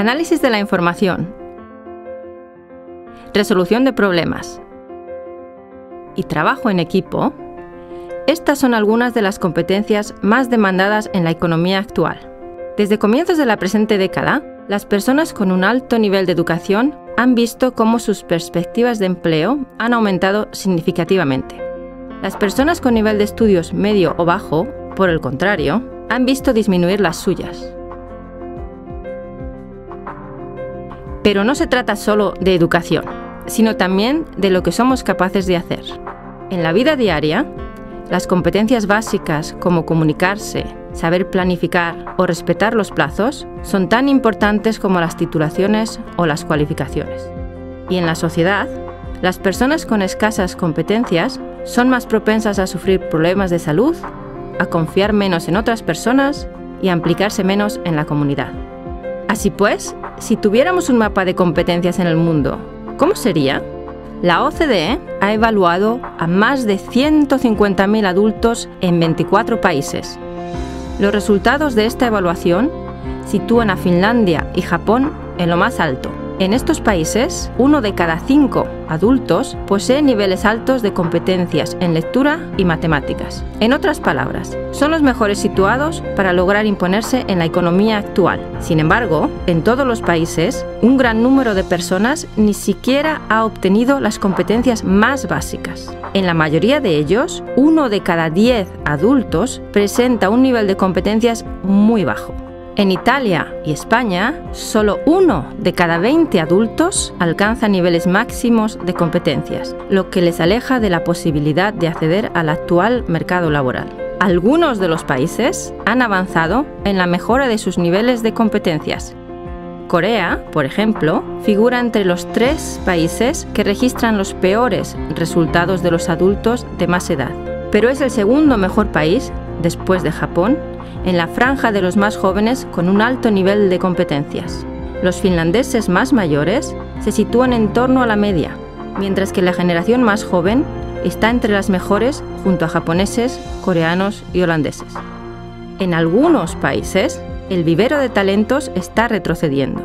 Análisis de la información. Resolución de problemas. Y trabajo en equipo. Estas son algunas de las competencias más demandadas en la economía actual. Desde comienzos de la presente década, las personas con un alto nivel de educación han visto cómo sus perspectivas de empleo han aumentado significativamente. Las personas con nivel de estudios medio o bajo, por el contrario, han visto disminuir las suyas. Pero no se trata solo de educación, sino también de lo que somos capaces de hacer. En la vida diaria, las competencias básicas como comunicarse, saber planificar o respetar los plazos son tan importantes como las titulaciones o las cualificaciones. Y en la sociedad, las personas con escasas competencias son más propensas a sufrir problemas de salud, a confiar menos en otras personas y a implicarse menos en la comunidad. Así pues, si tuviéramos un mapa de competencias en el mundo, ¿cómo sería? La OCDE ha evaluado a más de 150.000 adultos en 24 países. Los resultados de esta evaluación sitúan a Finlandia y Japón en lo más alto. En estos países, uno de cada cinco adultos posee niveles altos de competencias en lectura y matemáticas. En otras palabras, son los mejores situados para lograr imponerse en la economía actual. Sin embargo, en todos los países, un gran número de personas ni siquiera ha obtenido las competencias más básicas. En la mayoría de ellos, uno de cada diez adultos presenta un nivel de competencias muy bajo. En Italia y España, solo uno de cada 20 adultos alcanza niveles máximos de competencias, lo que les aleja de la posibilidad de acceder al actual mercado laboral. Algunos de los países han avanzado en la mejora de sus niveles de competencias. Corea, por ejemplo, figura entre los tres países que registran los peores resultados de los adultos de más edad, pero es el segundo mejor país, después de Japón, en la franja de los más jóvenes con un alto nivel de competencias. Los finlandeses más mayores se sitúan en torno a la media, mientras que la generación más joven está entre las mejores junto a japoneses, coreanos y holandeses. En algunos países, el vivero de talentos está retrocediendo.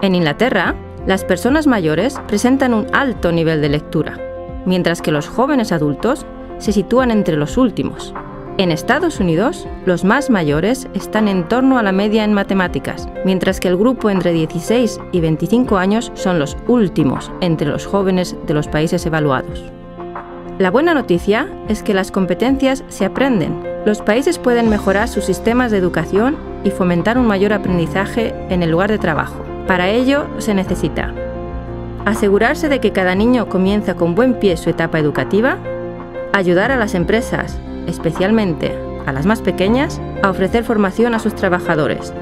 En Inglaterra, las personas mayores presentan un alto nivel de lectura, mientras que los jóvenes adultos se sitúan entre los últimos. En Estados Unidos, los más mayores están en torno a la media en matemáticas, mientras que el grupo entre 16 y 25 años son los últimos entre los jóvenes de los países evaluados. La buena noticia es que las competencias se aprenden. Los países pueden mejorar sus sistemas de educación y fomentar un mayor aprendizaje en el lugar de trabajo. Para ello se necesita asegurarse de que cada niño comienza con buen pie su etapa educativa, ayudar a las empresas especialmente a las más pequeñas, a ofrecer formación a sus trabajadores,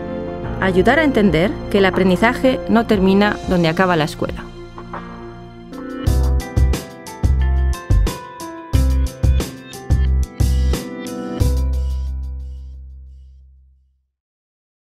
ayudar a entender que el aprendizaje no termina donde acaba la escuela.